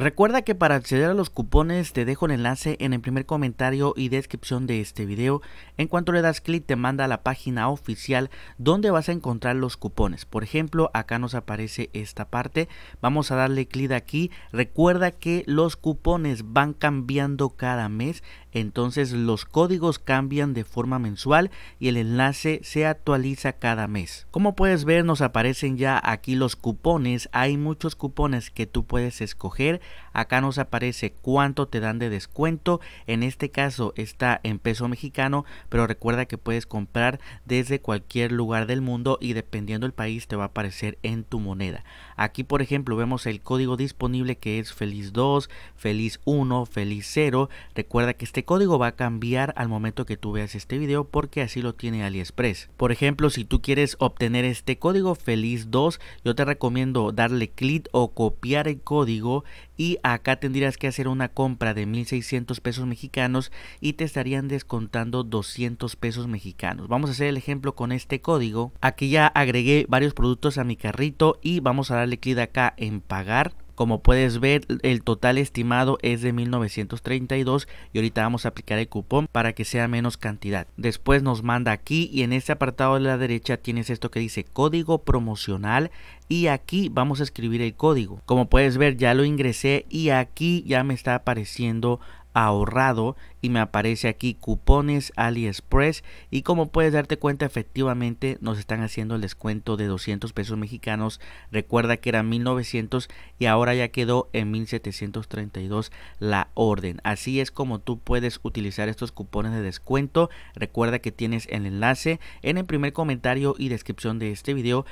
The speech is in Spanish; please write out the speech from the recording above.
Recuerda que para acceder a los cupones te dejo el enlace en el primer comentario y descripción de este video. En cuanto le das clic te manda a la página oficial donde vas a encontrar los cupones. Por ejemplo, acá nos aparece esta parte. Vamos a darle clic aquí. Recuerda que los cupones van cambiando cada mes. Entonces los códigos cambian de forma mensual y el enlace se actualiza cada mes. Como puedes ver nos aparecen ya aquí los cupones. Hay muchos cupones que tú puedes escoger Acá nos aparece cuánto te dan de descuento. En este caso está en peso mexicano, pero recuerda que puedes comprar desde cualquier lugar del mundo y dependiendo del país te va a aparecer en tu moneda. Aquí por ejemplo vemos el código disponible que es feliz 2, feliz 1, feliz 0. Recuerda que este código va a cambiar al momento que tú veas este video porque así lo tiene AliExpress. Por ejemplo, si tú quieres obtener este código feliz 2, yo te recomiendo darle clic o copiar el código y acá tendrías que hacer una compra de 1600 pesos mexicanos y te estarían descontando 200 pesos mexicanos. Vamos a hacer el ejemplo con este código. Aquí ya agregué varios productos a mi carrito y vamos a darle clic acá en pagar como puedes ver, el total estimado es de 1932 y ahorita vamos a aplicar el cupón para que sea menos cantidad. Después nos manda aquí y en este apartado de la derecha tienes esto que dice código promocional y aquí vamos a escribir el código. Como puedes ver ya lo ingresé y aquí ya me está apareciendo ahorrado y me aparece aquí cupones AliExpress y como puedes darte cuenta efectivamente nos están haciendo el descuento de 200 pesos mexicanos. Recuerda que era 1900 y ahora ya quedó en 1732 la orden. Así es como tú puedes utilizar estos cupones de descuento. Recuerda que tienes el enlace en el primer comentario y descripción de este video